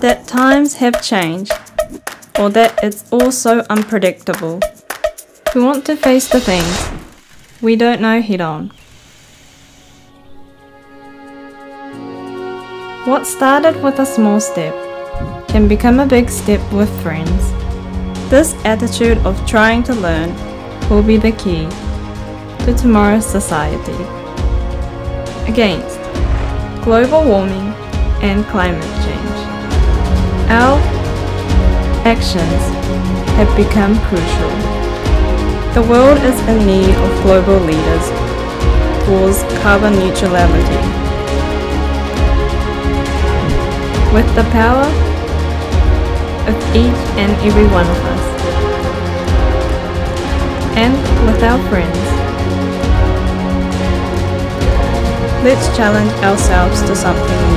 that times have changed or that it's all so unpredictable. We want to face the things we don't know head on. What started with a small step can become a big step with friends. This attitude of trying to learn will be the key to tomorrow's society. Against global warming and climate change. Our actions have become crucial. The world is in need of global leaders towards carbon neutrality with the power of each and every one of us, and with our friends. Let's challenge ourselves to something.